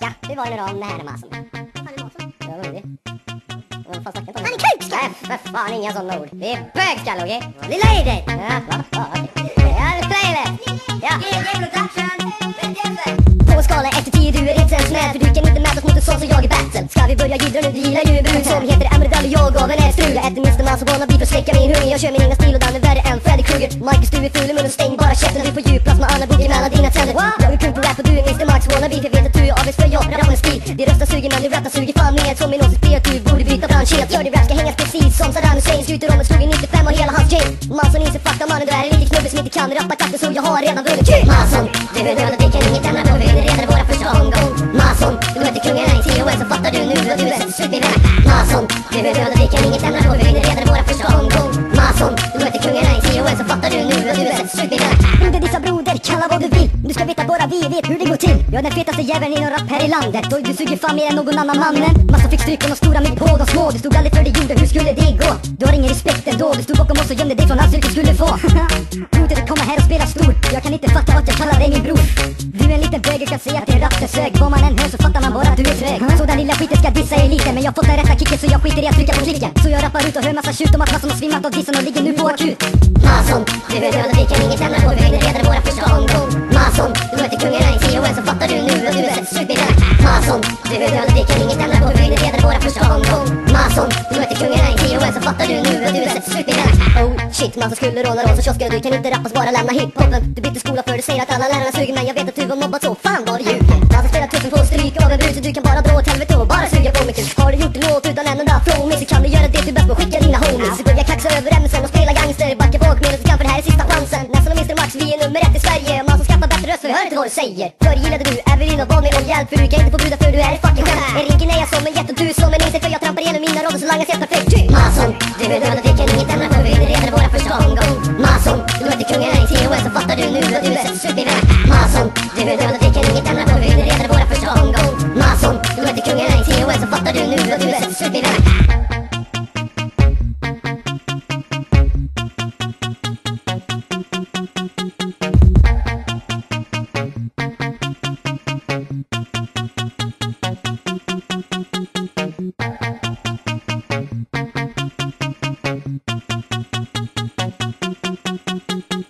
Ja, hur var det nu då om det här med masen? Han är masen. Ja, vad är det? Vad fan snackar Han är kukskalle! Nej, för fan inga sådana ord. Det är bögskalle, okej? Lilla Eddie! Ja, fan? Ja, trailer! Ja. På en skala 1 till 10 du är inte ens med För du kan inte mäta oss mot en sån som jag i battle Ska vi börja jiddra nu? Du gillar ju brud som heter Emredal och jag gav en strul Jag äter minsta man som wannabe för att släcka min hunger Jag kör min egna stil och den är värre än Freddy Krueger Marcus du är ful i munnen, stäng bara käften Du får djuplast med Anna Boogie mellan dina tänder Jag är kung på rap och du är Mr Max wannabe en Din rösta suger men din ratta suger fan mer Som min åsikt är att du borde byta bransch helt. Gör din rap ska hängas precis som Saddam Hussein. Skjuter om ett slog i 95 och hela hans gäng. Man som inser fakta mannen du är en riktig knubbe som inte kan rappa takten så jag har redan vunnit. Mason, du är död och det kan inget ändra på Vi vinner redan våra första omgång Mason, du möter här i TOS så fattar du nu att du är slut min vän Mason, du är död och det kan inget ändra på Vi vinner redan vi vet hur det går till. Jag är den fetaste jäveln inom rap här i landet. Och du suger fan mer än någon annan mannen. Massa fick stryk och de stora mitt på de små Du stod aldrig för det gjorde, hur skulle det gå? Du har ingen respekt ändå. Du stod bakom oss och gömde dig från allt du skulle få. Broder komma här och spela stor. Jag kan inte fatta att jag kallar dig min bror. Du är en liten bög, jag kan säga att din rap är sög Vad man än hör så fattar man bara att du är trög. Så den lilla skiten ska dissa eliten Men jag har fått den rätta kicken så jag skiter i att trycka på klicken. Så jag rappar ut och hör massa tjut om att massan har svimmat av dissen och ligger nu på akut. Mason, du är död och vi kan inget ändra på Vi vinner redan våra första omgång fattar du nu att du är slut min Oh shit, man som skulle råna som kiosker Du kan inte rappas bara lämna hiphopen. Du bytte skola för du säger att alla lärarna suger Men jag vet att du var mobbad så. Fan vad du ljuger Du hade tusen på stryk av en brud Så du kan bara dra åt helvete och bara suga på mig. Kul Har du gjort en låt utan en enda flow Så kan du göra det du bäst på. Skicka dina homies. Börja kaxa över ämnen och spela gangster. Backa bak medan du kan för det här är sista chansen. Nästan och Mr Max, vi är nummer ett i Sverige. Man som skaffar bättre röst för vi hör inte vad du säger. Förr gillade du Evelyn och bad mig om hjälp För du kan inte få brudar för du är fucking skämt En rinken är jag som en jätte och du som en insekt För jag trampar igenom mina roller så länge jag ser perfekt. Mason, du är död och vi kan inget ändra på Vi vinner redan våra första omgång Mason, du mötte kungen här i TOS så fattar du nu att du är slut min Mason, du är död och vi kan inget ändra på Vi vinner redan våra första omgång Mason, du mötte kungen här i TOS så fattar du nu att du är slut min